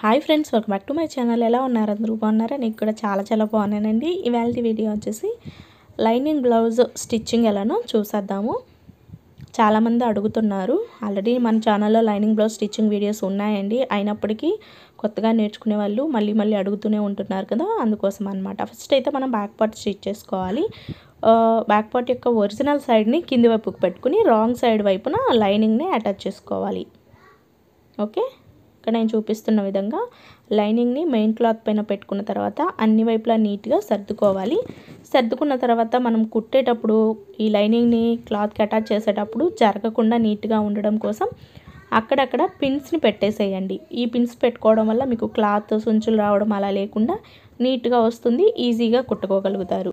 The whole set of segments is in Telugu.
Hi friends welcome back to my channel. ఎలా ఉన్నారు అందరూ? బాగున్నారా? నీకు కూడా చాలా చాలా బాగున్నానండి. ఇవాళ వీడియో వచ్చేసి లైనింగ్ బ్లౌజ్ స్టిచ్చింగ్ ఎలానో చూసేద్దాము. చాలామంది అడుగుతున్నారు. ఆల్రెడీ మన ఛానల్లో లైనింగ్ బ్లౌజ్ స్టిచ్చింగ్ వీడియోస్ ఉన్నాయండి. అయినప్పటికీ కొత్తగా నేర్చుకునే వాళ్ళు మళ్ళీ మళ్ళీ అడుగుతూనే ఉంటున్నారు కదా అందుకోసం అనమాట ఫస్ట్ అయితే మనం బ్యాక్ పార్ట్ స్టిచ్ చేసుకోవాలి. బ్యాక్ పార్ట్ యొక్క ఒరిజినల్ సైడ్ని కింది వైపుకి పెట్టుకుని రాంగ్ సైడ్ వైపున లైనింగ్ని అటాచ్ చేసుకోవాలి. ఓకే ఇక్కడ నేను చూపిస్తున్న విధంగా లైనింగ్ని మెయిన్ క్లాత్ పైన పెట్టుకున్న తర్వాత అన్ని వైపులా నీట్గా సర్దుకోవాలి. సర్దుకున్న తర్వాత మనం కుట్టేటప్పుడు ఈ లైనింగ్ని క్లాత్కి అటాచ్ చేసేటప్పుడు జరగకుండా నీట్గా ఉండడం కోసం అక్కడక్కడ పిన్స్ని పెట్టేసేయండి. ఈ పిన్స్ పెట్టుకోవడం వల్ల మీకు క్లాత్ సుంచులు రావడం అలా లేకుండా నీట్గా వస్తుంది ఈజీగా కుట్టుకోగలుగుతారు.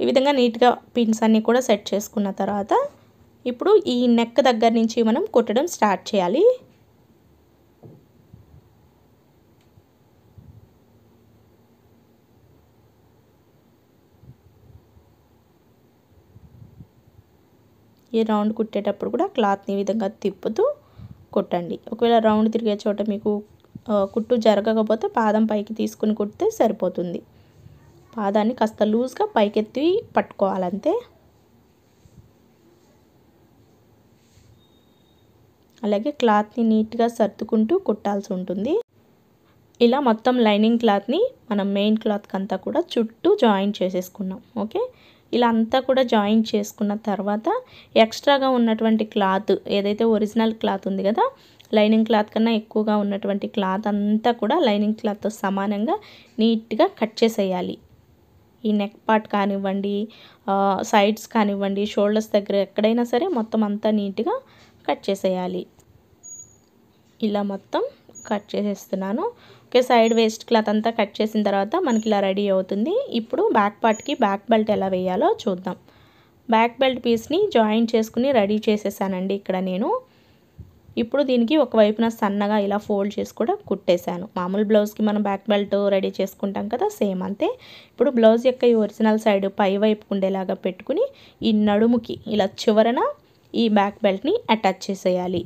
ఈ విధంగా నీట్గా పిన్స్ అన్నీ కూడా సెట్ చేసుకున్న తర్వాత ఇప్పుడు ఈ నెక్ దగ్గర నుంచి మనం కుట్టడం స్టార్ట్ చేయాలి. ఈ రౌండ్ కుట్టేటప్పుడు కూడా క్లాత్ని ఈ విధంగా తిప్పుతూ కుట్టండి. ఒకవేళ రౌండ్ తిరిగే చోట మీకు కుట్టు జరగకపోతే పాదం పైకి తీసుకుని కుడితే సరిపోతుంది. పాదాన్ని కాస్త లూజ్గా పైకెత్తి పట్టుకోవాలంతే. అలాగే క్లాత్ని నీట్గా సర్దుకుంటూ కుట్టాల్సి ఉంటుంది. ఇలా మొత్తం లైనింగ్ క్లాత్ని మనం మెయిన్ క్లాత్కి అంతా కూడా చుట్టూ జాయిన్ చేసేసుకున్నాం. ఓకే? ఇలా అంతా కూడా జాయిన్ చేసుకున్న తర్వాత ఎక్స్ట్రాగా ఉన్నటువంటి క్లాత్ ఏదైతే ఒరిజినల్ క్లాత్ ఉంది కదా లైనింగ్ క్లాత్ కన్నా ఎక్కువగా ఉన్నటువంటి క్లాత్ అంతా కూడా లైనింగ్ క్లాత్తో సమానంగా నీట్గా కట్ చేసేయాలి. ఈ నెక్ పార్ట్ కానివ్వండి సైడ్స్ కానివ్వండి షోల్డర్స్ దగ్గర ఎక్కడైనా సరే మొత్తం అంతా నీట్గా కట్ చేసేయాలి. ఇలా మొత్తం కట్ చేసేస్తున్నాను. ఓకే సైడ్ వేస్ట్ క్లాత్ అంతా కట్ చేసిన తర్వాత మనకి ఇలా రెడీ అవుతుంది. ఇప్పుడు బ్యాక్ పార్ట్కి బ్యాక్ బెల్ట్ ఎలా వేయాలో చూద్దాం. బ్యాక్ బెల్ట్ పీస్ని జాయిన్ చేసుకుని రెడీ చేసేసానండి ఇక్కడ నేను. ఇప్పుడు దీనికి ఒకవైపున సన్నగా ఇలా ఫోల్డ్ చేసి కూడా కుట్టేశాను. మామూలు బ్లౌజ్కి మనం బ్యాక్ బెల్ట్ రెడీ చేసుకుంటాం కదా సేమ్ అంతే. ఇప్పుడు బ్లౌజ్ యొక్క ఈ ఒరిజినల్ సైడ్ పై వైపు ఉండేలాగా పెట్టుకుని ఈ నడుముకి ఇలా చివరన ఈ బ్యాక్ బెల్ట్ని అటాచ్ చేసేయాలి.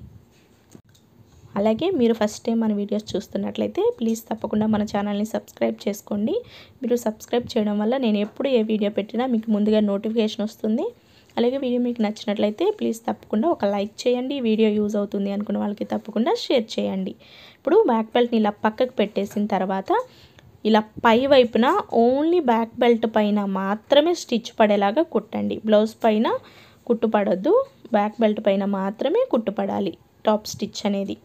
అలాగే మీరు ఫస్ట్ టైం మన వీడియోస్ చూస్తున్నట్లయితే ప్లీజ్ తప్పకుండా మన ఛానల్ని సబ్స్క్రైబ్ చేసుకోండి. మీరు సబ్స్క్రైబ్ చేయడం వల్ల నేను ఎప్పుడు ఏ వీడియో పెట్టినా మీకు ముందుగా నోటిఫికేషన్ వస్తుంది. అలాగే వీడియో మీకు నచ్చినట్లయితే ప్లీజ్ తప్పకుండా ఒక లైక్ చేయండి. వీడియో యూజ్ అవుతుంది అనుకున్న వాళ్ళకి తప్పకుండా షేర్ చేయండి. ఇప్పుడు బ్యాక్ బెల్ట్ని ఇలా పక్కకు పెట్టేసిన తర్వాత ఇలా పై వైపున ఓన్లీ బ్యాక్ బెల్ట్ పైన మాత్రమే స్టిచ్ పడేలాగా కుట్టండి. బ్లౌజ్ పైన కుట్టుపడొద్దు బ్యాక్ బెల్ట్ పైన మాత్రమే కుట్టుపడాలి టాప్ స్టిచ్ అనేది.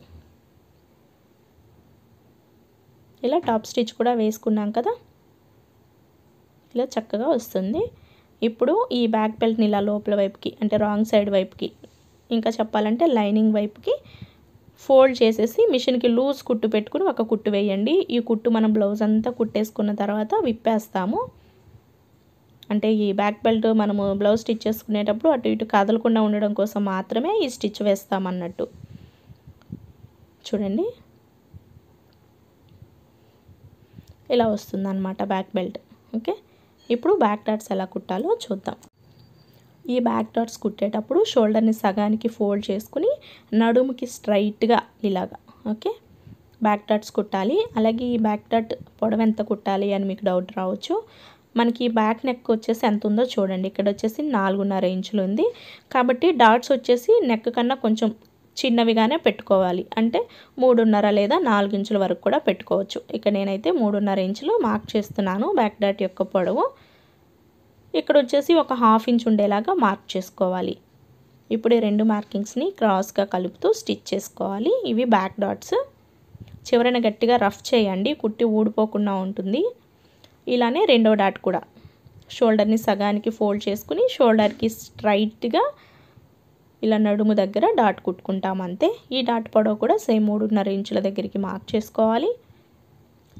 ఇలా టాప్ స్టిచ్ కూడా వేసుకున్నాం కదా. ఇలా చక్కగా వస్తుంది. ఇప్పుడు ఈ బ్యాక్ బెల్ట్ని ఇలా లోపల వైపుకి అంటే రాంగ్ సైడ్ వైపుకి ఇంకా చెప్పాలంటే లైనింగ్ వైపుకి ఫోల్డ్ చేసేసి మిషన్కి లూజ్ కుట్టు పెట్టుకుని ఒక కుట్టు వేయండి. ఈ కుట్టు మనం బ్లౌజ్ అంతా కుట్టేసుకున్న తర్వాత విప్పేస్తాము. అంటే ఈ బ్యాక్ బెల్ట్ మనము బ్లౌజ్ స్టిచ్ చేసుకునేటప్పుడు అటు ఇటు కదలకుండా ఉండడం కోసం మాత్రమే ఈ స్టిచ్ వేస్తామన్నట్టు. చూడండి. ఇలా వస్తుందన్నమాట బ్యాక్ బెల్ట్. ఓకే? ఇప్పుడు బ్యాక్ డాట్స్ ఎలా కుట్టాలో చూద్దాం. ఈ బ్యాక్ డాట్స్ కుట్టేటప్పుడు షోల్డర్ని సగానికి ఫోల్డ్ చేసుకుని నడుముకి స్ట్రైట్గా ఇలాగా ఓకే? బ్యాక్ డాట్స్ కుట్టాలి. అలాగే ఈ బ్యాక్ డాట్ పొడవు ఎంత కుట్టాలి అని మీకు డౌట్ రావచ్చు. మనకి బ్యాక్ నెక్ వచ్చేసి ఎంత ఉందో చూడండి. ఇక్కడ వచ్చేసి నాలుగున్నర ఇంచులు ఉంది. కాబట్టి డాట్స్ వచ్చేసి నెక్ కన్నా కొంచెం చిన్నవిగానే పెట్టుకోవాలి. అంటే మూడున్నర లేదా నాలుగు ఇంచుల వరకు కూడా పెట్టుకోవచ్చు. ఇక్కడ నేనైతే మూడున్నర ఇంచులు మార్క్ చేస్తున్నాను బ్యాక్ డాట్ యొక్క పొడవు. ఇక్కడ వచ్చేసి ఒక హాఫ్ ఇంచ్ ఉండేలాగా మార్క్ చేసుకోవాలి. ఇప్పుడు ఈ రెండు మార్కింగ్స్ని క్రాస్గా కలుపుతూ స్టిచ్ చేసుకోవాలి. ఇవి బ్యాక్ డాట్స్ చివరన గట్టిగా రఫ్ చేయండి. కుట్టి ఊడిపోకుండా ఉంటుంది. ఇలానే రెండో డాట్ కూడా. షోల్డర్ని సగానికి ఫోల్డ్ చేసుకుని షోల్డర్కి స్ట్రైట్గా ఇలా నడుము దగ్గర డాట్ కుట్టుకుంటాం అంతే. ఈ డాట్ పొడవు కూడా సేమ్ మూడున్నర ఇంచుల దగ్గరికి మార్క్ చేసుకోవాలి.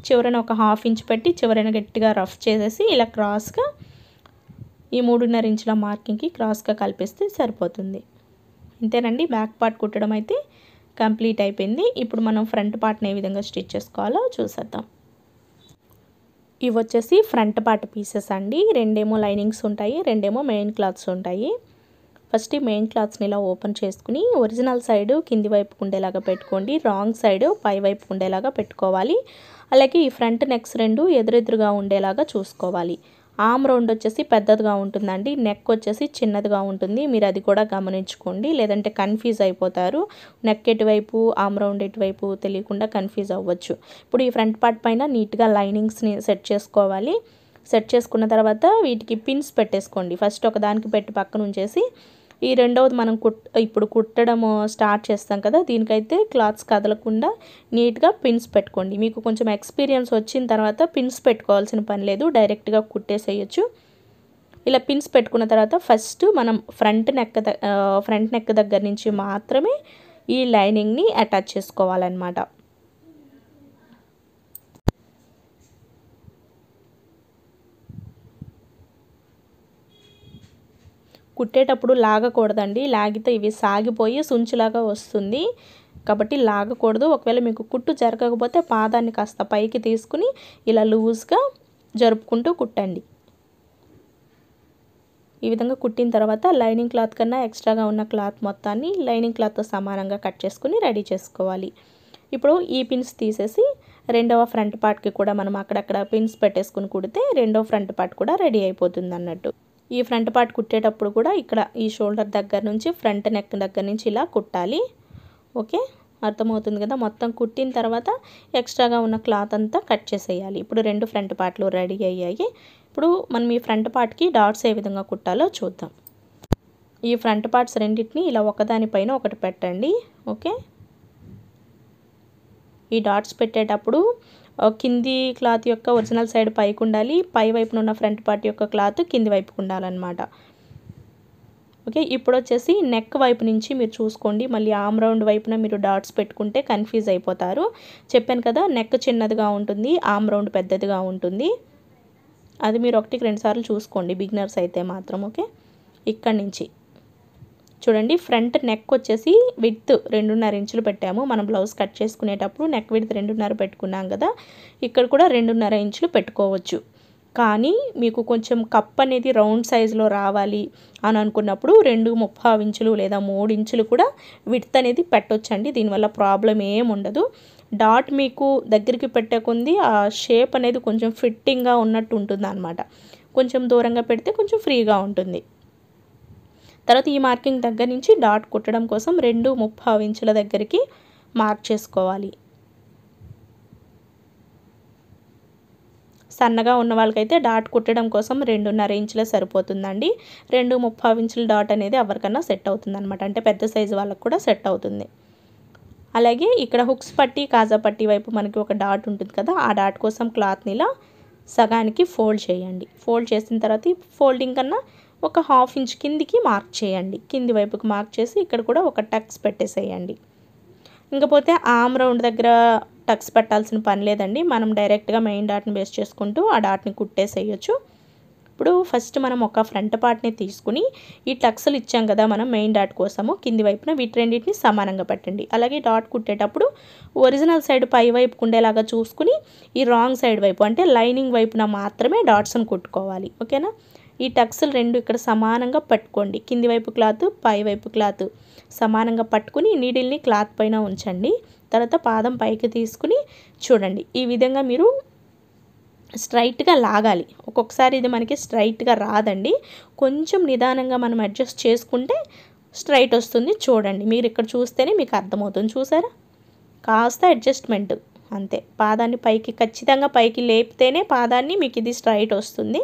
చివరన ఒక హాఫ్ ఇంచ్ పెట్టి చివరన గట్టిగా రఫ్ చేసేసి ఇలా క్రాస్గా ఈ మూడున్నర ఇంచుల మార్కింగ్కి క్రాస్గా కలిపిస్తే సరిపోతుంది. అంతేనండి బ్యాక్ పార్ట్ కుట్టడం అయితే కంప్లీట్ అయిపోయింది. ఇప్పుడు మనం ఫ్రంట్ పార్ట్ని ఏ విధంగా స్టిచ్ చేసుకోవాలో చూసేద్దాం. ఇవి వచ్చేసి ఫ్రంట్ పార్ట్ పీసెస్ అండి. రెండేమో లైనింగ్స్ ఉంటాయి రెండేమో మెయిన్ క్లాత్స్ ఉంటాయి. ఫస్ట్ ఈ మెయిన్ క్లాత్స్ని ఇలా ఓపెన్ చేసుకుని ఒరిజినల్ సైడ్ కింది వైపుకు ఉండేలాగా పెట్టుకోండి. రాంగ్ సైడ్ పై వైపు ఉండేలాగా పెట్టుకోవాలి. అలాగే ఈ ఫ్రంట్ నెక్స్ రెండు ఎదురెదురుగా ఉండేలాగా చూసుకోవాలి. ఆమ్ రౌండ్ వచ్చేసి పెద్దదిగా ఉంటుందండి. నెక్ వచ్చేసి చిన్నదిగా ఉంటుంది. మీరు అది కూడా గమనించుకోండి. లేదంటే కన్ఫ్యూజ్ అయిపోతారు. నెక్ ఎటువైపు ఆమ్ రౌండ్ ఎటువైపు తెలియకుండా కన్ఫ్యూజ్ అవ్వచ్చు. ఇప్పుడు ఈ ఫ్రంట్ పార్ట్ పైన నీట్గా లైనింగ్స్ని సెట్ చేసుకోవాలి. సెట్ చేసుకున్న తర్వాత వీటికి పిన్స్ పెట్టేసుకోండి. ఫస్ట్ ఒకదానికి పెట్టి పక్కన ఉంచేసి ఈ రెండవది మనం కుట్ ఇప్పుడు కుట్టడం స్టార్ట్ చేస్తాం కదా దీనికైతే క్లాత్స్ కదలకుండా నీట్గా పిన్స్ పెట్టుకోండి. మీకు కొంచెం ఎక్స్పీరియన్స్ వచ్చిన తర్వాత పిన్స్ పెట్టుకోవాల్సిన పని లేదు డైరెక్ట్గా కుట్టేసేయచ్చు. ఇలా పిన్స్ పెట్టుకున్న తర్వాత ఫస్ట్ మనం ఫ్రంట్ నెక్ ఫ్రంట్ నెక్ దగ్గర నుంచి మాత్రమే ఈ లైనింగ్ని అటాచ్ చేసుకోవాలన్నమాట. కుట్టేటప్పుడు లాగకూడదండి. లాగితే ఇవి సాగిపోయి సుంచులాగా వస్తుంది. కాబట్టి లాగకూడదు. ఒకవేళ మీకు కుట్టు జరగకపోతే పాదాన్ని కాస్త పైకి తీసుకుని ఇలా లూజ్గా జరుపుకుంటూ కుట్టండి. ఈ విధంగా కుట్టిన తర్వాత లైనింగ్ క్లాత్ కన్నా ఎక్స్ట్రాగా ఉన్న క్లాత్ మొత్తాన్ని లైనింగ్ క్లాత్తో సమానంగా కట్ చేసుకుని రెడీ చేసుకోవాలి. ఇప్పుడు ఈ పిన్స్ తీసేసి రెండవ ఫ్రంట్ పార్ట్కి కూడా మనం అక్కడక్కడ పిన్స్ పెట్టేసుకుని కుడితే రెండవ ఫ్రంట్ పార్ట్ కూడా రెడీ అయిపోతుంది అన్నట్టు. ఈ ఫ్రంట్ పార్ట్ కుట్టేటప్పుడు కూడా ఇక్కడ ఈ షోల్డర్ దగ్గర నుంచి ఫ్రంట్ నెక్ దగ్గర నుంచి ఇలా కుట్టాలి. ఓకే? అర్థమవుతుంది కదా? మొత్తం కుట్టిన తర్వాత ఎక్స్ట్రాగా ఉన్న క్లాత్ అంతా కట్ చేసేయాలి. ఇప్పుడు రెండు ఫ్రంట్ పార్ట్లు రెడీ అయ్యాయి. ఇప్పుడు మనం ఈ ఫ్రంట్ పార్ట్కి డాట్స్ ఏ విధంగా కుట్టాలో చూద్దాం. ఈ ఫ్రంట్ పార్ట్స్ రెండింటిని ఇలా ఒకదానిపైన ఒకటి పెట్టండి. ఓకే? ఈ డాట్స్ పెట్టేటప్పుడు కింది క్లాత్ యొక్క ఒరిజినల్ సైడ్ పైకి ఉండాలి. పై వైపున ఉన్న ఫ్రంట్ పార్ట్ యొక్క క్లాత్ కింది వైపుకు ఉండాలన్నమాట. ఓకే ఇప్పుడు వచ్చేసి నెక్ వైపు నుంచి మీరు చూసుకోండి. మళ్ళీ ఆమ్ రౌండ్ వైపున మీరు డాట్స్ పెట్టుకుంటే కన్ఫ్యూజ్ అయిపోతారు. చెప్పాను కదా నెక్ చిన్నదిగా ఉంటుంది ఆమ్ రౌండ్ పెద్దదిగా ఉంటుంది. అది మీరు ఒకటికి రెండుసార్లు చూసుకోండి బిగినర్స్ అయితే మాత్రం. ఓకే ఇక్కడి నుంచి. చూడండి ఫ్రంట్ నెక్ వచ్చేసి విత్ రెండున్నర ఇంచులు పెట్టాము. మనం బ్లౌజ్ కట్ చేసుకునేటప్పుడు నెక్ విత్ రెండున్నర పెట్టుకున్నాం కదా ఇక్కడ కూడా రెండున్నర ఇంచులు పెట్టుకోవచ్చు. కానీ మీకు కొంచెం కప్ అనేది రౌండ్ సైజులో రావాలి అని అనుకున్నప్పుడు రెండు ముప్పై ఇంచులు లేదా మూడు ఇంచులు కూడా విడ్త్ అనేది పెట్టొచ్చండి. దీనివల్ల ప్రాబ్లం ఏం ఉండదు. డాట్ మీకు దగ్గరికి పెట్టకుంది ఆ షేప్ అనేది కొంచెం ఫిట్టింగ్గా ఉన్నట్టు ఉంటుంది అనమాట కొంచెం దూరంగా పెడితే కొంచెం ఫ్రీగా ఉంటుంది. తర్వాత ఈ మార్కింగ్ దగ్గర నుంచి డాట్ కుట్టడం కోసం రెండు ముప్పై ఇంచుల దగ్గరికి మార్క్ చేసుకోవాలి. సన్నగా ఉన్న వాళ్ళకైతే డాట్ కుట్టడం కోసం రెండున్నర ఇంచులే సరిపోతుందండి. రెండు ముప్పై ఇంచుల డాట్ అనేది ఎవరికన్నా సెట్ అవుతుంది అనమాట అంటే పెద్ద సైజు వాళ్ళకి కూడా సెట్ అవుతుంది. అలాగే ఇక్కడ హుక్స్ పట్టి కాజా పట్టి వైపు మనకి ఒక డాట్ ఉంటుంది కదా ఆ డాట్ కోసం క్లాత్ని ఇలా సగానికి ఫోల్డ్ చేయండి. ఫోల్డ్ చేసిన తర్వాత ఫోల్డింగ్ కన్నా ఒక హాఫ్ ఇంచ్ కిందికి మార్క్ చేయండి. కింది వైపుకి మార్క్ చేసి ఇక్కడ కూడా ఒక టక్స్ పెట్టేసేయండి. ఇంకపోతే ఆమ్ రౌండ్ దగ్గర టక్స్ పెట్టాల్సిన పని లేదండి. మనం డైరెక్ట్గా మెయిన్ డాట్ని బేస్ చేసుకుంటూ ఆ డాట్ని కుట్టేసేయచ్చు. ఇప్పుడు ఫస్ట్ మనం ఒక ఫ్రంట్ పార్ట్ని తీసుకుని ఈ టక్స్లు ఇచ్చాం కదా మనం మెయిన్ డాట్ కోసము కింది వైపున వీటి రెండింటిని సమానంగా పెట్టండి. అలాగే డాట్ కుట్టేటప్పుడు ఒరిజినల్ సైడ్ పై వైపుకు ఉండేలాగా చూసుకుని ఈ రాంగ్ సైడ్ వైపు అంటే లైనింగ్ వైపున మాత్రమే డాట్స్ని కుట్టుకోవాలి. ఓకేనా? ఈ టక్స్లు రెండు ఇక్కడ సమానంగా పట్టుకోండి. కింది వైపు క్లాత్ పై వైపు క్లాత్. సమానంగా పట్టుకుని నీడిల్ని క్లాత్ పైన ఉంచండి. తర్వాత పాదం పైకి తీసుకుని చూడండి. ఈ విధంగా మీరు స్ట్రైట్గా లాగాలి. ఒక్కొక్కసారి ఇది మనకి స్ట్రైట్గా రాదండి. కొంచెం నిదానంగా మనం అడ్జస్ట్ చేసుకుంటే స్ట్రైట్ వస్తుంది. చూడండి. మీరు ఇక్కడ చూస్తేనే మీకు అర్థమవుతుంది. చూసారా? కాస్త అడ్జస్ట్మెంట్. అంతే. పాదాన్ని పైకి ఖచ్చితంగా పైకి లేపితేనే పాదాన్ని మీకు ఇది స్ట్రైట్ వస్తుంది.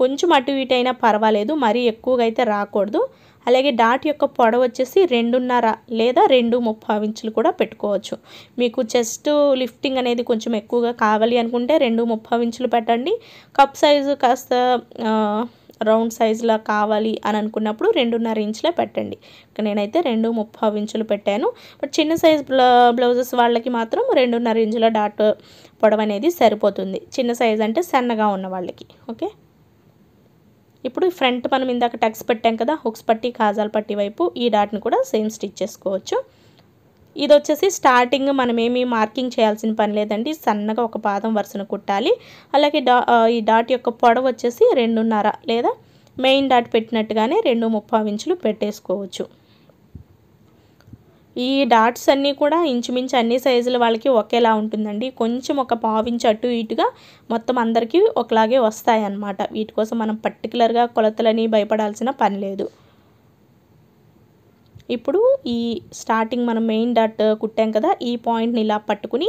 కొంచెం అటు ఇటు అయినా పర్వాలేదు మరీ ఎక్కువగా అయితే రాకూడదు. అలాగే డాట్ యొక్క పొడవు వచ్చేసి రెండున్నర లేదా రెండు ముప్పై ఇంచులు కూడా పెట్టుకోవచ్చు. మీకు చెస్ట్ లిఫ్టింగ్ అనేది కొంచెం ఎక్కువగా కావాలి అనుకుంటే రెండు ముప్పై ఇంచులు పెట్టండి. కప్ సైజు కాస్త రౌండ్ సైజులా కావాలి అని అనుకున్నప్పుడు రెండున్నర ఇంచులే పెట్టండి. నేనైతే రెండు ముప్పై ఇంచులు పెట్టాను. బట్ చిన్న సైజ్ బ్లౌజెస్ వాళ్ళకి మాత్రం రెండున్నర ఇంచుల డాట్ పొడవు అనేది సరిపోతుంది. చిన్న సైజ్ అంటే సన్నగా ఉన్న వాళ్ళకి. ఓకే? ఇప్పుడు ఫ్రంట్ మనం ఇందాక టక్స్ పెట్టాం కదా హుక్స్ పట్టి కాజాల పట్టి వైపు ఈ డాట్ని కూడా సేమ్ స్టిచ్ చేసుకోవచ్చు. ఇది వచ్చేసి స్టార్టింగ్ మనం మార్కింగ్ చేయాల్సిన పని లేదండి. సన్నగా ఒక పాదం వరుసను కుట్టాలి. అలాగే డా ఈ డాట్ యొక్క పొడవు వచ్చేసి రెండున్నర లేదా మెయిన్ డాట్ పెట్టినట్టుగానే రెండు ముప్పై ఇంచులు పెట్టేసుకోవచ్చు. ఈ డాట్స్ అన్నీ కూడా ఇంచుమించు అన్ని సైజుల వాళ్ళకి ఒకేలా ఉంటుందండి. కొంచెం ఒక పావించి అటు ఇటుగా మొత్తం అందరికీ ఒకలాగే వస్తాయన్నమాట. వీటి కోసం మనం పర్టికులర్గా కొలతలని భయపడాల్సిన పని లేదు. ఇప్పుడు ఈ స్టార్టింగ్ మనం మెయిన్ డాట్ కుట్టాం కదా ఈ పాయింట్ని ఇలా పట్టుకుని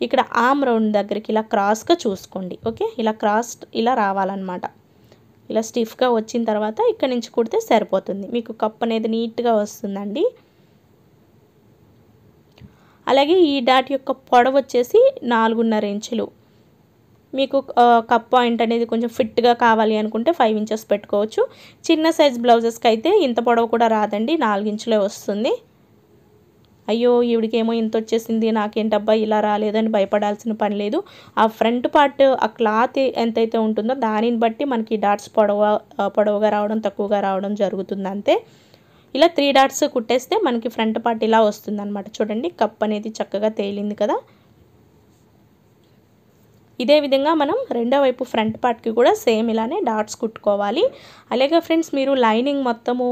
ఇక్కడ ఆమ్ రౌండ్ దగ్గరికి ఇలా క్రాస్గా చూసుకోండి. ఓకే? ఇలా క్రాస్ ఇలా రావాలన్నమాట. ఇలా స్టిఫ్గా వచ్చిన తర్వాత ఇక్కడ నుంచి కుడితే సరిపోతుంది. మీకు కప్ అనేది నీట్గా వస్తుందండి. అలాగే ఈ డాట్ యొక్క పొడవు వచ్చేసి నాలుగున్నర ఇంచులు. మీకు కప్ పాయింట్ అనేది కొంచెం ఫిట్గా కావాలి అనుకుంటే ఫైవ్ ఇంచెస్ పెట్టుకోవచ్చు. చిన్న సైజ్ బ్లౌజెస్కి అయితే ఇంత పొడవు కూడా రాదండి నాలుగు ఇంచులే వస్తుంది. అయ్యో ఈవిడికేమో ఇంత వచ్చేసింది నాకేంటబ్బా ఇలా రాలేదని భయపడాల్సిన పని లేదు. ఆ ఫ్రంట్ పార్ట్ ఆ క్లాత్ ఎంతైతే ఉంటుందో దానిని బట్టి మనకి డాట్స్ పొడవ పొడవుగా రావడం తక్కువగా రావడం జరుగుతుంది అంతే ఇలా త్రీ డాట్స్ కుట్టేస్తే మనకి ఫ్రంట్ పార్ట్ ఇలా వస్తుంది అనమాట చూడండి కప్ అనేది చక్కగా తేలింది కదా. ఇదే విధంగా మనం రెండో వైపు ఫ్రంట్ పార్ట్కి కూడా సేమ్ ఇలానే డాట్స్ కుట్టుకోవాలి. అలాగే ఫ్రెండ్స్ మీరు లైనింగ్ మొత్తము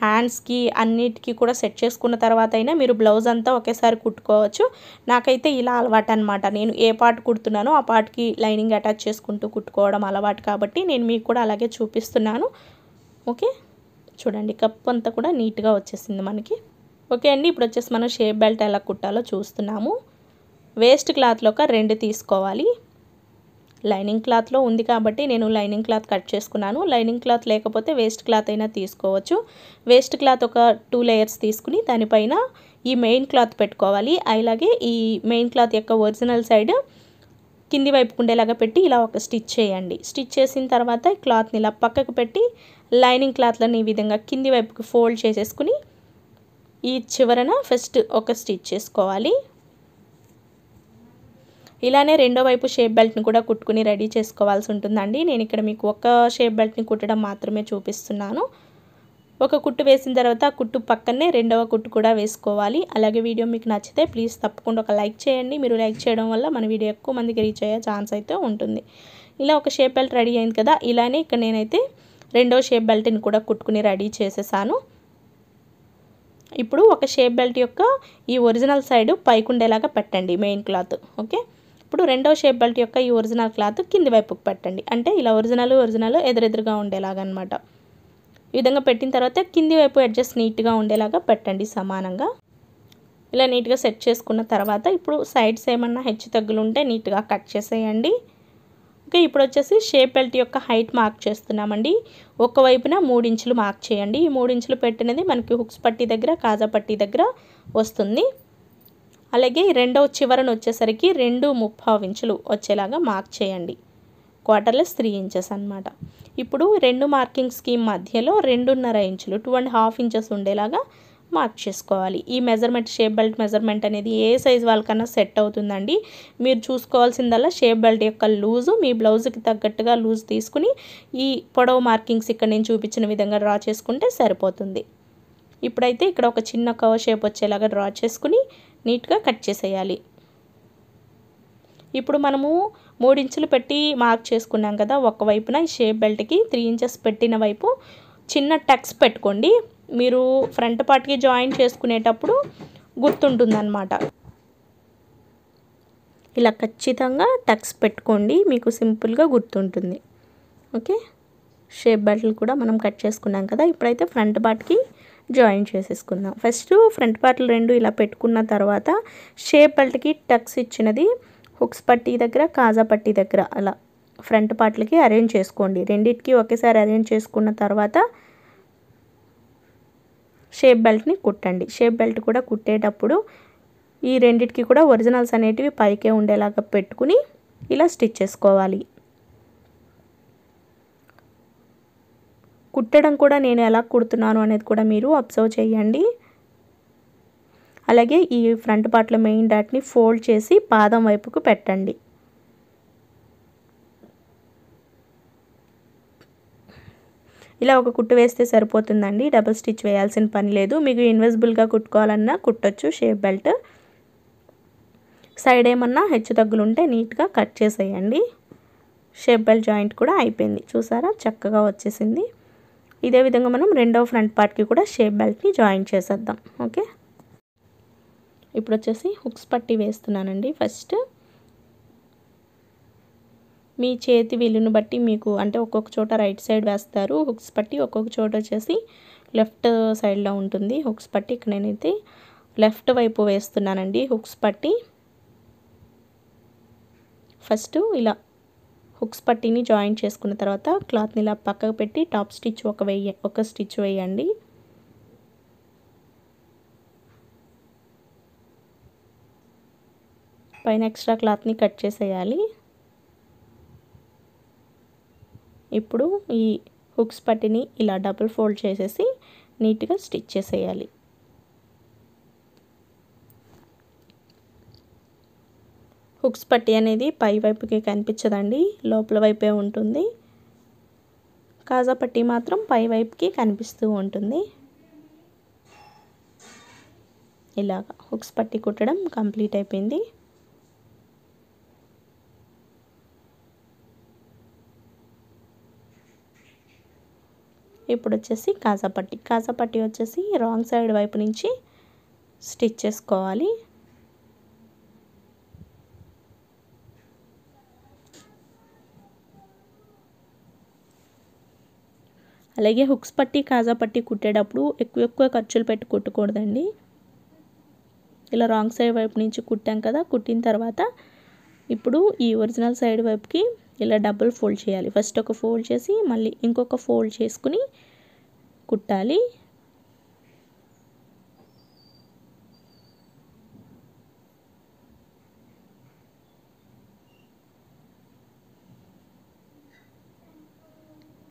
హ్యాండ్స్కి అన్నిటికీ కూడా సెట్ చేసుకున్న తర్వాత అయినా మీరు బ్లౌజ్ అంతా ఒకేసారి కుట్టుకోవచ్చు. నాకైతే ఇలా అలవాటు అనమాట నేను ఏ పార్ట్ కుడుతున్నానో ఆ పార్ట్కి లైనింగ్ అటాచ్ చేసుకుంటూ కుట్టుకోవడం అలవాటు కాబట్టి నేను మీకు కూడా అలాగే చూపిస్తున్నాను. ఓకే? చూడండి కప్పు అంతా కూడా నీట్గా వచ్చేసింది మనకి. ఓకే అండి ఇప్పుడు వచ్చేసి మనం షేప్ బెల్ట్ ఎలా కుట్టాలో చూస్తున్నాము. వేస్ట్ క్లాత్లో ఒక రెండు తీసుకోవాలి. లైనింగ్ క్లాత్లో ఉంది కాబట్టి నేను లైనింగ్ క్లాత్ కట్ చేసుకున్నాను. లైనింగ్ క్లాత్ లేకపోతే వేస్ట్ క్లాత్ అయినా తీసుకోవచ్చు. వేస్ట్ క్లాత్ ఒక టూ లేయర్స్ తీసుకుని దానిపైన ఈ మెయిన్ క్లాత్ పెట్టుకోవాలి. అలాగే ఈ మెయిన్ క్లాత్ యొక్క ఒరిజినల్ సైడ్ కింది వైపుకు ఉండేలాగా పెట్టి ఇలా ఒక స్టిచ్ చేయండి. స్టిచ్ చేసిన తర్వాత క్లాత్ని ఇలా పక్కకు పెట్టి లైనింగ్ క్లాత్లను ఈ విధంగా కింది వైపుకి ఫోల్డ్ చేసేసుకుని ఈ చివరన ఫస్ట్ ఒక స్టిచ్ చేసుకోవాలి. ఇలానే రెండో వైపు షేప్ బెల్ట్ని కూడా కుట్టుకుని రెడీ చేసుకోవాల్సి ఉంటుందండి. నేను ఇక్కడ మీకు ఒక షేప్ బెల్ట్ని కుట్టడం మాత్రమే చూపిస్తున్నాను. ఒక కుట్టు వేసిన తర్వాత ఆ కుట్టు పక్కనే రెండవ కుట్టు కూడా వేసుకోవాలి. అలాగే వీడియో మీకు నచ్చితే ప్లీజ్ తప్పకుండా ఒక లైక్ చేయండి. మీరు లైక్ చేయడం వల్ల మన వీడియో ఎక్కువ మందికి రీచ్ అయ్యే ఛాన్స్ అయితే ఉంటుంది. ఇలా ఒక షేప్ బెల్ట్ రెడీ అయింది కదా ఇలానే ఇక్కడ నేనైతే రెండో షేప్ బెల్ట్ని కూడా కుట్టుకుని రెడీ చేసేసాను. ఇప్పుడు ఒక షేప్ బెల్ట్ యొక్క ఈ ఒరిజినల్ సైడ్ పైకుండేలాగా పెట్టండి మెయిన్ క్లాత్ ఓకే? ఇప్పుడు రెండో షేప్ బెల్ట్ యొక్క ఈ ఒరిజినల్ క్లాత్ కింది వైపుకి పెట్టండి. అంటే ఇలా ఒరిజినల్ ఒరిజినల్ ఎదురెదురుగా ఉండేలాగా అనమాట ఈ విధంగా పెట్టిన తర్వాత కింది వైపు అడ్జస్ట్ నీట్గా ఉండేలాగా పెట్టండి సమానంగా. ఇలా నీట్గా సెట్ చేసుకున్న తర్వాత ఇప్పుడు సైడ్స్ ఏమన్నా హెచ్చు తగ్గులు ఉంటే నీట్గా కట్ చేసేయండి. ఓకే ఇప్పుడు వచ్చేసి షేప్ బెల్ట్ యొక్క హైట్ మార్క్ చేస్తున్నామండి. ఒక వైపున మూడు ఇంచులు మార్క్ చేయండి. ఈ మూడు ఇంచులు పెట్టినది మనకి హుక్స్ పట్టి దగ్గర కాజా పట్టి దగ్గర వస్తుంది. అలాగే రెండవ చివరన వచ్చేసరికి రెండు ముప్పావు ఇంచులు వచ్చేలాగా మార్క్ చేయండి. క్వార్టర్లెస్ త్రీ ఇంచెస్ అనమాట ఇప్పుడు రెండు మార్కింగ్స్కి మధ్యలో రెండున్నర ఇంచులు టూ అండ్ హాఫ్ ఇంచెస్ ఉండేలాగా మార్క్ చేసుకోవాలి. ఈ మెజర్మెంట్ షేప్ బెల్ట్ మెజర్మెంట్ అనేది ఏ సైజ్ వాళ్ళకన్నా సెట్ అవుతుందండి. మీరు చూసుకోవాల్సిందల్లా షేప్ బెల్ట్ యొక్క లూజు మీ బ్లౌజ్కి తగ్గట్టుగా లూజ్ తీసుకుని ఈ పొడవు మార్కింగ్స్ ఇక్కడ నేను చూపించిన విధంగా డ్రా చేసుకుంటే సరిపోతుంది. ఇప్పుడైతే ఇక్కడ ఒక చిన్న కవర్ షేప్ వచ్చేలాగా డ్రా చేసుకుని నీట్గా కట్ చేసేయాలి. ఇప్పుడు మనము ఇంచులు పెట్టి మార్క్ చేసుకున్నాం కదా ఒక వైపున ఈ షేప్ బెల్ట్కి త్రీ ఇంచెస్ పెట్టిన వైపు చిన్న టక్స్ పెట్టుకోండి. మీరు ఫ్రంట్ పార్ట్కి జాయిన్ చేసుకునేటప్పుడు గుర్తుంటుందన్నమాట. ఇలా ఖచ్చితంగా టక్స్ పెట్టుకోండి మీకు సింపుల్గా గుర్తుంటుంది. ఓకే? షేప్ బెల్ట్లు కూడా మనం కట్ చేసుకున్నాం కదా ఇప్పుడైతే ఫ్రంట్ పార్ట్కి జాయిన్ చేసేసుకుందాం. ఫస్ట్ ఫ్రంట్ పార్ట్లు రెండు ఇలా పెట్టుకున్న తర్వాత షేప్ బెల్ట్కి టక్స్ ఇచ్చినది హుక్స్ పట్టీ దగ్గర కాజా పట్టీ దగ్గర అలా ఫ్రంట్ పార్ట్లకి అరేంజ్ చేసుకోండి. రెండింటికి ఒకేసారి అరేంజ్ చేసుకున్న తర్వాత షేప్ బెల్ట్ని కుట్టండి. షేప్ బెల్ట్ కూడా కుట్టేటప్పుడు ఈ రెండిటికి కూడా ఒరిజినల్స్ అనేటివి పైకే ఉండేలాగా పెట్టుకుని ఇలా స్టిచ్ చేసుకోవాలి. కుట్టడం కూడా నేను ఎలా కుడుతున్నాను అనేది కూడా మీరు అబ్జర్వ్ చేయండి. అలాగే ఈ ఫ్రంట్ పార్ట్లో మెయిన్ డాట్ని ఫోల్డ్ చేసి పాదం వైపుకు పెట్టండి. ఇలా ఒక కుట్టు వేస్తే సరిపోతుందండి. డబుల్ స్టిచ్ వేయాల్సిన పని లేదు. మీకు ఇన్వెజిబుల్గా కుట్టుకోవాలన్నా కుట్టొచ్చు. Shape belt. సైడ్ ఏమన్నా హెచ్చు తగ్గులు ఉంటే నీట్గా కట్ చేసేయండి. షేప్ బెల్ట్ జాయింట్ కూడా అయిపోయింది. చూసారా? చక్కగా వచ్చేసింది. ఇదే విధంగా మనం రెండో ఫ్రంట్ పార్ట్కి కూడా షేప్ బెల్ట్ని జాయిన్ చేసేద్దాం. ఓకే? ఇప్పుడు వచ్చేసి హుక్స్ పట్టి వేస్తున్నానండి. ఫస్ట్ మీ చేతి విలును బట్టి మీకు అంటే ఒక్కొక్క చోట రైట్ సైడ్ వేస్తారు. హుక్స్ పట్టి ఒక్కొక్క చోట వచ్చేసి లెఫ్ట్ సైడ్లో ఉంటుంది. హుక్స్ పట్టి ఇక్కడ నేనైతే లెఫ్ట్ వైపు వేస్తున్నానండి. హుక్స్ పట్టి ఫస్ట్ ఇలా హుక్స్ పట్టీని జాయిన్ చేసుకున్న తర్వాత క్లాత్ని ఇలా పక్కకు పెట్టి టాప్ స్టిచ్ ఒక వెయ్యి ఒక స్టిచ్ వేయండి. పైన ఎక్స్ట్రా క్లాత్ని కట్ చేసేయాలి. ఇప్పుడు ఈ హుక్స్ పట్టిని ఇలా డబుల్ ఫోల్డ్ చేసేసి నీట్గా స్టిచ్ చేసేయాలి. హుక్స్ పట్టి అనేది పై వైపుకి కనిపించదండి లోపల వైపే ఉంటుంది. కాజా పట్టి మాత్రం పై వైపుకి కనిపిస్తూ ఉంటుంది. ఇలాగ హుక్స్ పట్టి కుట్టడం కంప్లీట్ అయిపోయింది. ఇప్పుడు వచ్చేసి కాజాపట్టి. కాజాపట్టి వచ్చేసి రాంగ్ సైడ్ వైపు నుంచి స్టిచ్ చేసుకోవాలి. అలాగే హుక్స్ పట్టి కాజా పట్టి కుట్టేటప్పుడు ఎక్కువ ఎక్కువ ఖర్చులు పెట్టి కుట్టకూడదండి. ఇలా రాంగ్ సైడ్ వైపు నుంచి కుట్టాం కదా కుట్టిన తర్వాత ఇప్పుడు ఈ ఒరిజినల్ సైడ్ వైపుకి ఇలా డబుల్ ఫోల్డ్ చేయాలి. ఫస్ట్ ఒక ఫోల్డ్ చేసి మళ్ళీ ఇంకొక ఫోల్డ్ చేసుకుని కుట్టాలి.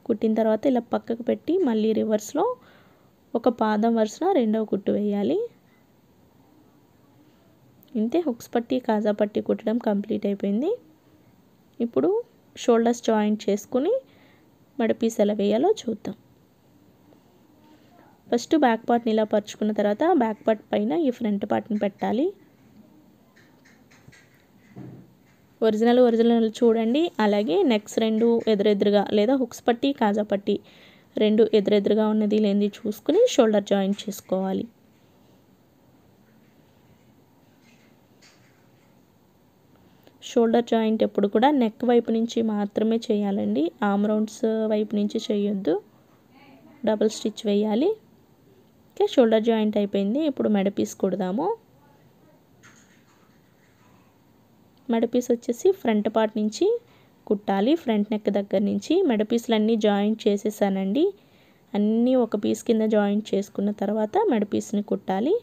కుట్టిన తర్వాత ఇలా పక్కకు పెట్టి మళ్ళీ రివర్స్లో ఒక పాదం వరుసన రెండవ కుట్టు వేయాలి. ఇంతే హుక్స్ పట్టి కాజా పట్టి కుట్టడం కంప్లీట్ అయిపోయింది. ఇప్పుడు షోల్డర్స్ జాయింట్ చేసుకుని మడపీస్ ఎలా వేయాలో చూద్దాం ఫస్ట్ బ్యాక్ పార్ట్ని ఇలా పరుచుకున్న తర్వాత బ్యాక్ పార్ట్ పైన ఈ ఫ్రంట్ పార్ట్ని పెట్టాలి. ఒరిజినల్ ఒరిజినల్ చూడండి. అలాగే నెక్స్ రెండు ఎదురెదురుగా లేదా హుక్స్ పట్టి కాజా పట్టి రెండు ఎదురెదురుగా ఉన్నది లేనిది చూసుకుని షోల్డర్ జాయింట్ చేసుకోవాలి. షోల్డర్ జాయింట్ ఎప్పుడు కూడా నెక్ వైపు నుంచి మాత్రమే చేయాలండి. ఆమ్ రౌండ్స్ వైపు నుంచి చేయొద్దు. డబుల్ స్టిచ్ వేయాలి. ఓకే షోల్డర్ జాయింట్ అయిపోయింది. ఇప్పుడు మెడపీస్ కుడదాము. మెడపీస్ వచ్చేసి ఫ్రంట్ పార్ట్ నుంచి కుట్టాలి. ఫ్రంట్ నెక్ దగ్గర నుంచి మెడపీస్లు అన్నీ జాయింట్ చేసేసానండి. అన్నీ ఒక పీస్ కింద జాయింట్ చేసుకున్న తర్వాత మెడపీస్ని కుట్టాలి.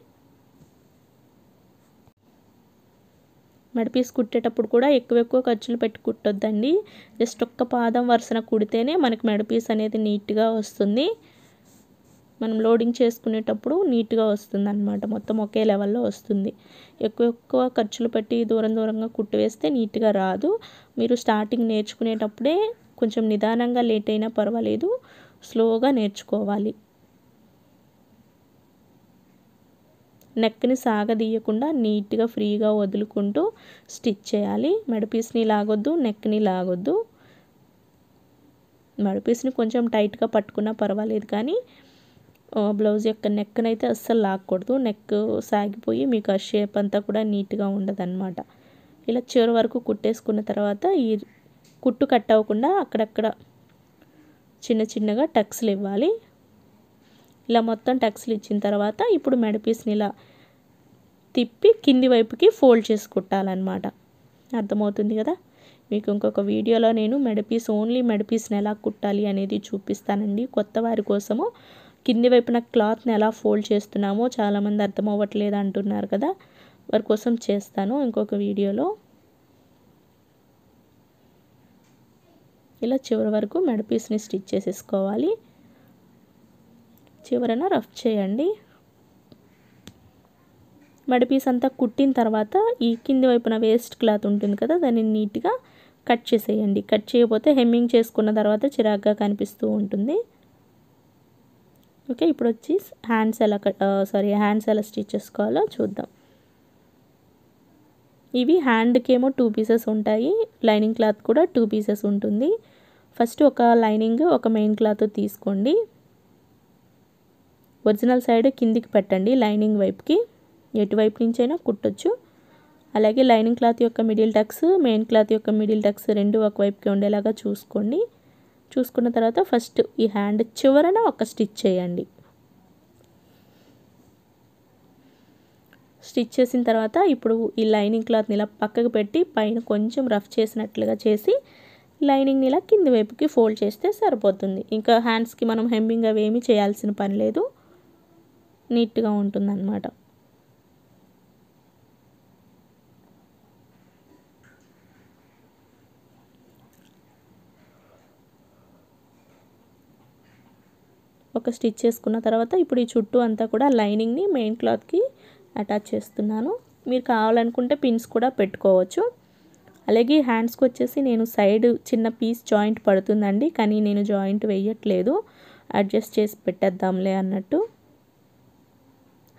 మెడపీస్ కుట్టేటప్పుడు కూడా ఎక్కువ ఎక్కువ ఖర్చులు పెట్టి కుట్టొద్దండి. జస్ట్ ఒక్క పాదం వరుసన కుడితేనే మనకి మెడపీస్ అనేది నీట్గా వస్తుంది. మనం లోడింగ్ చేసుకునేటప్పుడు నీట్గా వస్తుంది అనమాట మొత్తం ఒకే లెవెల్లో వస్తుంది. ఎక్కువ ఎక్కువ ఖర్చులు పెట్టి దూరం దూరంగా కుట్టు వేస్తే నీట్గా రాదు. మీరు స్టార్టింగ్ నేర్చుకునేటప్పుడే కొంచెం నిదానంగా లేట్ అయినా పర్వాలేదు. స్లోగా నేర్చుకోవాలి. నెక్ని సాగదీయకుండా నీట్గా ఫ్రీగా వదులుకుంటూ స్టిచ్ చేయాలి. మెడపీస్ని లాగొద్దు నెక్ని లాగొద్దు. మెడపీస్ని కొంచెం టైట్గా పట్టుకున్నా పర్వాలేదు కానీ బ్లౌజ్ యొక్క నెక్నైతే అస్సలు లాక్కూడదు. నెక్ సాగిపోయి మీకు ఆ షేప్ అంతా కూడా నీట్గా ఉండదన్నమాట. ఇలా చివరి వరకు కుట్టేసుకున్న తర్వాత ఈ కుట్టు కట్ అవ్వకుండా అక్కడక్కడ చిన్న చిన్నగా టక్స్లు ఇవ్వాలి. ఇలా మొత్తం టక్స్లు ఇచ్చిన తర్వాత ఇప్పుడు మెడపీస్ని ఇలా తిప్పి కింది వైపుకి ఫోల్డ్ చేసి కుట్టాలన్నమాట. అర్థమవుతుంది కదా? మీకు ఇంకొక వీడియోలో నేను మెడపీస్ ఓన్లీ మెడపీస్ని ఎలా కుట్టాలి అనేది చూపిస్తానండి. కొత్త వారి కోసము కింది వైపున క్లాత్ని ఎలా ఫోల్డ్ చేస్తున్నామో చాలామంది అర్థం అవ్వట్లేదు అంటున్నారు కదా? వారి కోసం చేస్తాను ఇంకొక వీడియోలో. ఇలా చివరి వరకు మెడపీస్ని స్టిచ్ చేసేసుకోవాలి. చివరన రఫ్ చేయండి. మెడపీస్ అంతా కుట్టిన తర్వాత ఈ కింది వైపున వేస్ట్ క్లాత్ ఉంటుంది కదా దాన్ని నీట్గా కట్ చేసేయండి. కట్ చేయకపోతే హెమ్మింగ్ చేసుకున్న తర్వాత చిరాగ్గా కనిపిస్తూ ఉంటుంది. ఓకే ఇప్పుడు వచ్చి హ్యాండ్స్ ఎలా కట్ సారీ హ్యాండ్స్ ఎలా స్టిచ్ చేసుకోవాలో చూద్దాం. ఇవి హ్యాండ్కేమో టూ పీసెస్ ఉంటాయి. లైనింగ్ క్లాత్ కూడా టూ పీసెస్ ఉంటుంది. ఫస్ట్ ఒక లైనింగ్ ఒక మెయిన్ క్లాత్ తీసుకోండి. ఒరిజినల్ సైడ్ కిందికి పెట్టండి లైనింగ్ వైపుకి. ఎటువైపు నుంచైనా కుట్టొచ్చు. అలాగే లైనింగ్ క్లాత్ యొక్క మిడిల్ టక్స్ మెయిన్ క్లాత్ యొక్క మిడిల్ టక్స్ రెండు ఒకవైపుకి ఉండేలాగా చూసుకోండి. చూసుకున్న తర్వాత ఫస్ట్ ఈ హ్యాండ్ చివరన ఒక స్టిచ్ చేయండి. స్టిచ్ చేసిన తర్వాత ఇప్పుడు ఈ లైనింగ్ క్లాత్ని ఇలా పక్కకు పెట్టి పైన కొంచెం రఫ్ చేసినట్లుగా చేసి లైనింగ్ని ఇలా కింది వైపుకి ఫోల్డ్ చేస్తే సరిపోతుంది. ఇంకా హ్యాండ్స్కి మనం హెమ్మింగ్ అవి ఏమీ చేయాల్సిన పని లేదు. నీట్గా ఉంటుందన్నమాట. ఒక స్టిచ్ చేసుకున్న తర్వాత ఇప్పుడు ఈ చుట్టూ అంతా కూడా లైనింగ్ని మెయిన్ క్లాత్కి అటాచ్ చేస్తున్నాను. మీరు కావాలనుకుంటే పిన్స్ కూడా పెట్టుకోవచ్చు. అలాగే హ్యాండ్స్కి వచ్చేసి నేను సైడ్ చిన్న పీస్ జాయింట్ పడుతుందండి కానీ నేను జాయింట్ వేయట్లేదు. అడ్జస్ట్ చేసి పెట్టేద్దాంలే అన్నట్టు.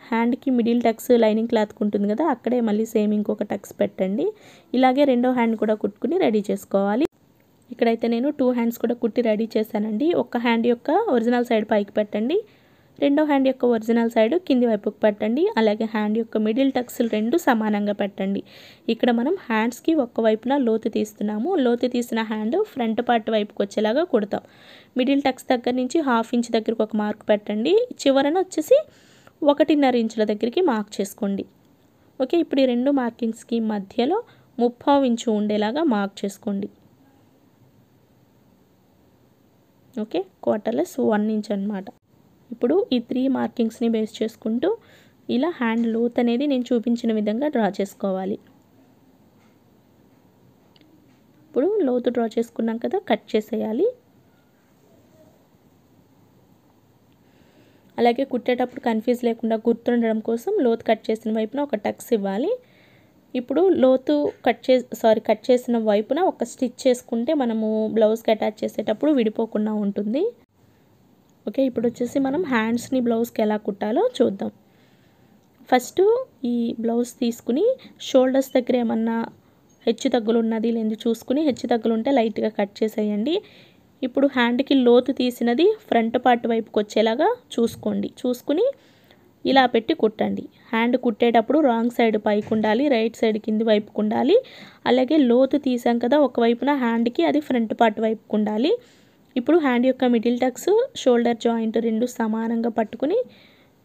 హ్యాండ్కి మిడిల్ టక్స్ లైనింగ్ క్లాత్కి ఉంటుంది కదా అక్కడే మళ్ళీ సేమ్ ఇంకొక టక్స్ పెట్టండి. ఇలాగే రెండో హ్యాండ్ కూడా కుట్టుకుని రెడీ చేసుకోవాలి. ఇక్కడైతే నేను టూ హ్యాండ్స్ కూడా కుట్టి రెడీ చేశానండి. ఒక హ్యాండ్ యొక్క ఒరిజినల్ సైడ్ పైకి పెట్టండి. రెండో హ్యాండ్ యొక్క ఒరిజినల్ సైడ్ కింది వైపుకి పెట్టండి. అలాగే హ్యాండ్ యొక్క మిడిల్ టక్స్లు రెండు సమానంగా పెట్టండి. ఇక్కడ మనం హ్యాండ్స్కి ఒక వైపున లోతు తీస్తున్నాము. లోతు తీసిన హ్యాండ్ ఫ్రంట్ పార్ట్ వైపుకి వచ్చేలాగా కుడతాం. మిడిల్ టక్స్ దగ్గర నుంచి హాఫ్ ఇంచ్ దగ్గరకు ఒక మార్క్ పెట్టండి. చివరన వచ్చేసి ఒకటిన్నర ఇంచుల దగ్గరికి మార్క్ చేసుకోండి. ఓకే ఇప్పుడు ఈ రెండు మార్కింగ్స్కి మధ్యలో ముప్పావు ఇంచు ఉండేలాగా మార్క్ చేసుకోండి. ఓకే? క్వార్టర్లెస్ వన్ ఇంచ్ అనమాట ఇప్పుడు ఈ త్రీ మార్కింగ్స్ని బేస్ చేసుకుంటూ ఇలా హ్యాండ్ లోత్ అనేది నేను చూపించిన విధంగా డ్రా చేసుకోవాలి. ఇప్పుడు లోతు డ్రా చేసుకున్నాం కదా కట్ చేసేయాలి. అలాగే కుట్టేటప్పుడు కన్ఫ్యూజ్ లేకుండా గుర్తుండడం కోసం లోతు కట్ చేసిన వైపున ఒక టక్స్ ఇవ్వాలి. ఇప్పుడు లోతు కట్ చే సారీ కట్ చేసిన వైపున ఒక స్టిచ్ చేసుకుంటే మనము బ్లౌజ్కి అటాచ్ చేసేటప్పుడు విడిపోకుండా ఉంటుంది. ఓకే ఇప్పుడు వచ్చేసి మనం హ్యాండ్స్ని బ్లౌజ్కి ఎలా కుట్టాలో చూద్దాం. ఫస్ట్ ఈ బ్లౌజ్ తీసుకుని షోల్డర్స్ దగ్గర ఏమన్నా హెచ్చు తగ్గులు ఉన్నది లేదు చూసుకుని హెచ్చు తగ్గులు ఉంటే లైట్గా కట్ చేసేయండి. ఇప్పుడు హ్యాండ్కి లోతు తీసినది ఫ్రంట్ పార్ట్ వైపుకి వచ్చేలాగా చూసుకోండి. చూసుకుని ఇలా పెట్టి కుట్టండి. హ్యాండ్ కుట్టేటప్పుడు రాంగ్ సైడ్ పైకి ఉండాలి రైట్ సైడ్ కింది వైపుకు ఉండాలి. అలాగే లోతు తీసాం కదా ఒకవైపున హ్యాండ్కి అది ఫ్రంట్ పార్ట్ వైపుకు ఉండాలి. ఇప్పుడు హ్యాండ్ యొక్క మిడిల్ టక్స్ షోల్డర్ జాయింట్ రెండు సమానంగా పట్టుకుని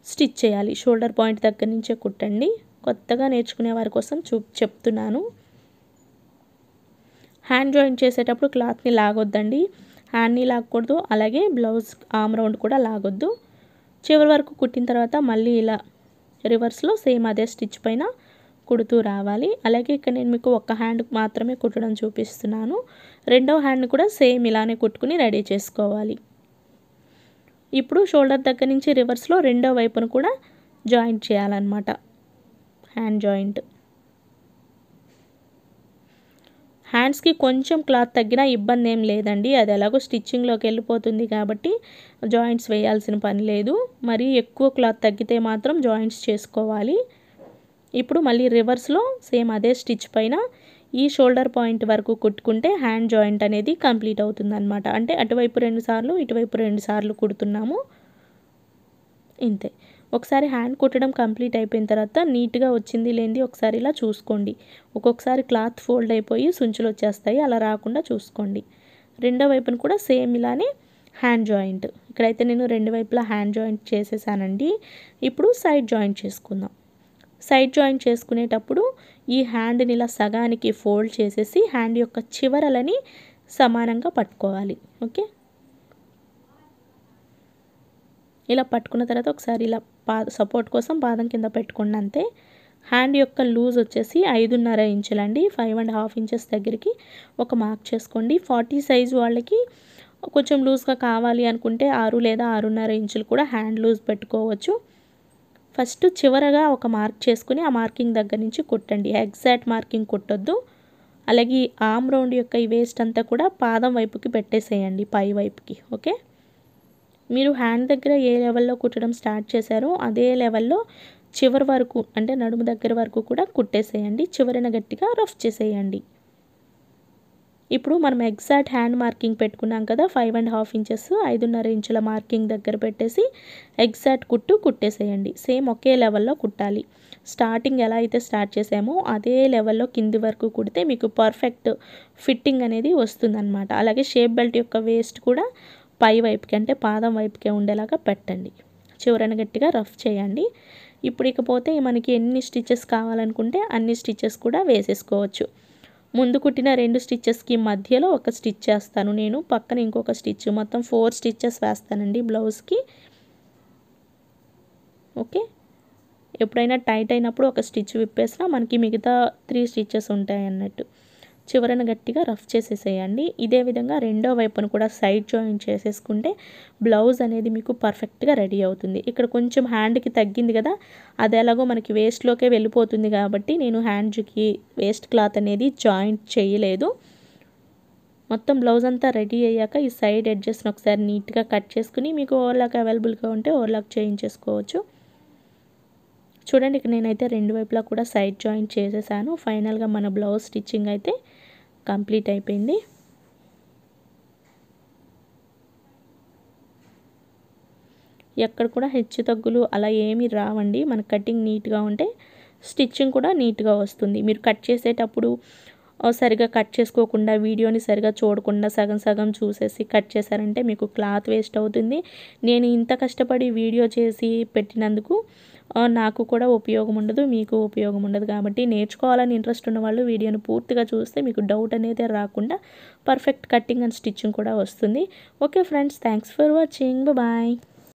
స్టిచ్ చేయాలి. షోల్డర్ పాయింట్ దగ్గర నుంచే కుట్టండి. కొత్తగా నేర్చుకునే వారి కోసం చూ చెప్తున్నాను. హ్యాండ్ జాయింట్ చేసేటప్పుడు క్లాత్ని లాగొద్దండి. హ్యాండ్ని లాగకూడదు. అలాగే బ్లౌజ్ ఆమ్ రౌండ్ కూడా లాగొద్దు. చివరి వరకు కుట్టిన తర్వాత మళ్ళీ ఇలా రివర్స్లో సేమ్ అదే స్టిచ్ పైన కుడుతూ రావాలి. అలాగే ఇక్కడ నేను మీకు ఒక్క హ్యాండ్ మాత్రమే కుట్టడం చూపిస్తున్నాను. రెండో హ్యాండ్ కూడా సేమ్ ఇలానే కుట్టుకుని రెడీ చేసుకోవాలి. ఇప్పుడు షోల్డర్ దగ్గర నుంచి రివర్స్లో రెండో వైపును కూడా జాయింట్ చేయాలన్నమాట. హ్యాండ్ జాయింట్ హ్యాండ్స్కి కొంచెం క్లాత్ తగ్గినా ఇబ్బంది ఏం లేదండి. అది ఎలాగో స్టిచ్చింగ్లోకి వెళ్ళిపోతుంది కాబట్టి జాయింట్స్ వేయాల్సిన పని లేదు. మరి ఎక్కువ క్లాత్ తగ్గితే మాత్రం జాయింట్స్ చేసుకోవాలి. ఇప్పుడు మళ్ళీ రివర్స్లో సేమ్ అదే స్టిచ్ పైన ఈ షోల్డర్ పాయింట్ వరకు కుట్టుకుంటే హ్యాండ్ జాయింట్ అనేది కంప్లీట్ అవుతుందనమాట అంటే అటువైపు రెండు సార్లు ఇటువైపు రెండు సార్లు కుడుతున్నాము. ఇంతే. ఒకసారి హ్యాండ్ కుట్టడం కంప్లీట్ అయిపోయిన తర్వాత నీట్గా వచ్చింది లేనిది ఒకసారి ఇలా చూసుకోండి. ఒక్కొక్కసారి క్లాత్ ఫోల్డ్ అయిపోయి సుంచులు వచ్చేస్తాయి అలా రాకుండా చూసుకోండి. రెండో వైపున కూడా సేమ్ ఇలానే హ్యాండ్ జాయింట్. ఇక్కడైతే నేను రెండు వైపులా హ్యాండ్ జాయింట్ చేసేసానండి. ఇప్పుడు సైడ్ జాయింట్ చేసుకుందాం. సైడ్ జాయింట్ చేసుకునేటప్పుడు ఈ హ్యాండ్ని ఇలా సగానికి ఫోల్డ్ చేసేసి హ్యాండ్ యొక్క చివరలని సమానంగా పట్టుకోవాలి. ఓకే? ఇలా పట్టుకున్న తర్వాత ఒకసారి ఇలా పా సపోర్ట్ కోసం పాదం కింద పెట్టుకోండి అంతే. హ్యాండ్ యొక్క లూజ్ వచ్చేసి ఐదున్నర ఇంచులండి ఫైవ్ అండ్ హాఫ్ ఇంచెస్ దగ్గరికి ఒక మార్క్ చేసుకోండి. ఫార్టీ సైజ్ వాళ్ళకి కొంచెం లూజ్గా కావాలి అనుకుంటే ఆరు లేదా ఆరున్నర ఇంచులు కూడా హ్యాండ్ లూజ్ పెట్టుకోవచ్చు. ఫస్ట్ చివరగా ఒక మార్క్ చేసుకుని ఆ మార్కింగ్ దగ్గర నుంచి కుట్టండి. ఎగ్జాక్ట్ మార్కింగ్ కుట్టొద్దు. అలాగే ఆమ్ రౌండ్ యొక్క ఈ వేస్ట్ అంతా కూడా పాదం వైపుకి పెట్టేసేయండి. పై వైపుకి ఓకే మీరు హ్యాండ్ దగ్గర ఏ లెవెల్లో కుట్టడం స్టార్ట్ చేశారో అదే లెవెల్లో చివరి వరకు అంటే నడుము దగ్గర వరకు కూడా కుట్టేసేయండి. చివరిన గట్టిగా రఫ్ చేసేయండి. ఇప్పుడు మనం ఎగ్జాక్ట్ హ్యాండ్ మార్కింగ్ పెట్టుకున్నాం కదా ఫైవ్ అండ్ హాఫ్ ఇంచెస్ ఐదున్నర ఇంచుల మార్కింగ్ దగ్గర పెట్టేసి ఎగ్జాక్ట్ కుట్టు కుట్టేసేయండి. సేమ్ ఒకే లెవెల్లో కుట్టాలి. స్టార్టింగ్ ఎలా అయితే స్టార్ట్ చేసామో అదే లెవెల్లో కింది వరకు కుడితే మీకు పర్ఫెక్ట్ ఫిట్టింగ్ అనేది వస్తుందన్నమాట. అలాగే షేప్ బెల్ట్ యొక్క వేస్ట్ కూడా పై వైపుకి అంటే పాదం వైపుకే ఉండేలాగా పెట్టండి. చివరన గట్టిగా రఫ్ చేయండి. ఇప్పుడు ఇకపోతే మనకి ఎన్ని స్టిచెస్ కావాలనుకుంటే అన్ని స్టిచెస్ కూడా వేసేసుకోవచ్చు. ముందు కుట్టిన రెండు స్టిచ్చెస్కి మధ్యలో ఒక స్టిచ్ చేస్తాను. నేను పక్కన ఇంకొక స్టిచ్ మొత్తం ఫోర్ స్టిచ్చెస్ వేస్తానండి బ్లౌజ్కి. ఓకే? ఎప్పుడైనా టైట్ అయినప్పుడు ఒక స్టిచ్ విప్పేసినా మనకి మిగతా త్రీ స్టిచ్చెస్ ఉంటాయి అన్నట్టు చివరన గట్టిగా రఫ్ చేసేసేయండి. ఇదే విధంగా రెండో వైపును కూడా సైడ్ జాయిన్ చేసేసుకుంటే బ్లౌజ్ అనేది మీకు పర్ఫెక్ట్గా రెడీ అవుతుంది. ఇక్కడ కొంచెం హ్యాండ్కి తగ్గింది కదా అది ఎలాగో మనకి వేస్ట్లోకే వెళ్ళిపోతుంది కాబట్టి నేను హ్యాండ్కి వేస్ట్ క్లాత్ అనేది జాయింట్ చేయలేదు. మొత్తం బ్లౌజ్ అంతా రెడీ అయ్యాక ఈ సైడ్ ఎడ్జెస్ని ఒకసారి నీట్గా కట్ చేసుకుని మీకు ఓవర్లాక్ అవైలబుల్గా ఉంటే ఓవర్లాక్ చేయించేసుకోవచ్చు. చూడండి ఇక్కడ నేనైతే రెండు వైపులా కూడా సైడ్ జాయింట్ చేసేసాను. ఫైనల్గా మన బ్లౌజ్ స్టిచ్చింగ్ అయితే కంప్లీట్ అయిపోయింది. ఎక్కడ కూడా హెచ్చు తగ్గులు అలా ఏమీ రావండి. మన కటింగ్ నీట్గా ఉంటే స్టిచ్చింగ్ కూడా నీట్గా వస్తుంది. మీరు కట్ చేసేటప్పుడు సరిగా కట్ చేసుకోకుండా వీడియోని సరిగా చూడకుండా సగం సగం చూసేసి కట్ చేశారంటే మీకు క్లాత్ వేస్ట్ అవుతుంది. నేను ఇంత కష్టపడి వీడియో చేసి పెట్టినందుకు నాకు కూడా ఉపయోగం ఉండదు మీకు ఉపయోగం ఉండదు కాబట్టి నేర్చుకోవాలని ఇంట్రెస్ట్ ఉన్న వాళ్ళు వీడియోని పూర్తిగా చూస్తే మీకు డౌట్ అనేది రాకుండా పర్ఫెక్ట్ కటింగ్ అండ్ స్టిచ్చింగ్ కూడా వస్తుంది. Okay friends thanks for watching bye